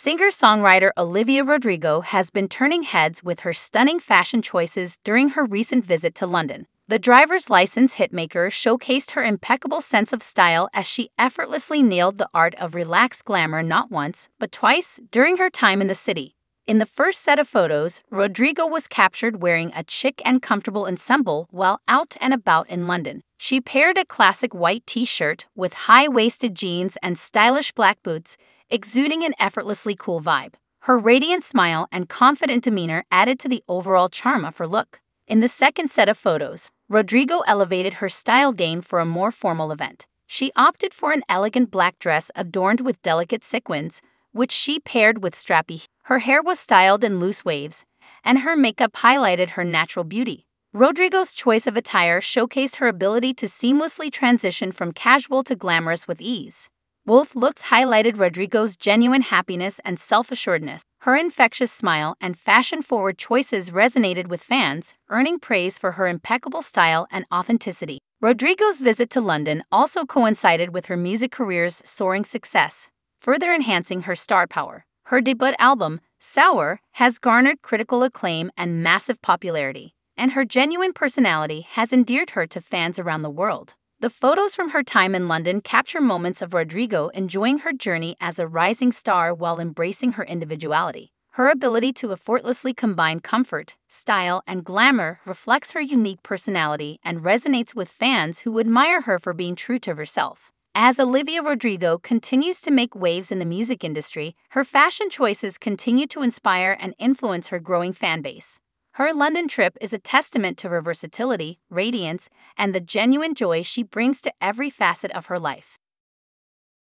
Singer songwriter Olivia Rodrigo has been turning heads with her stunning fashion choices during her recent visit to London. The driver's license hitmaker showcased her impeccable sense of style as she effortlessly nailed the art of relaxed glamour not once, but twice during her time in the city. In the first set of photos, Rodrigo was captured wearing a chic and comfortable ensemble while out and about in London. She paired a classic white t shirt with high waisted jeans and stylish black boots, exuding an effortlessly cool vibe. Her radiant smile and confident demeanor added to the overall charm of her look. In the second set of photos, Rodrigo elevated her style game for a more formal event. She opted for an elegant black dress adorned with delicate sequins, which she paired with strappy. Her hair was styled in loose waves, and her makeup highlighted her natural beauty. Rodrigo's choice of attire showcased her ability to seamlessly transition from casual to glamorous with ease. Both looks highlighted Rodrigo's genuine happiness and self assuredness. Her infectious smile and fashion forward choices resonated with fans, earning praise for her impeccable style and authenticity. Rodrigo's visit to London also coincided with her music career's soaring success, further enhancing her star power. Her debut album, Sour, has garnered critical acclaim and massive popularity, and her genuine personality has endeared her to fans around the world. The photos from her time in London capture moments of Rodrigo enjoying her journey as a rising star while embracing her individuality. Her ability to effortlessly combine comfort, style, and glamour reflects her unique personality and resonates with fans who admire her for being true to herself. As Olivia Rodrigo continues to make waves in the music industry, her fashion choices continue to inspire and influence her growing fan base. Her London trip is a testament to her versatility, radiance, and the genuine joy she brings to every facet of her life.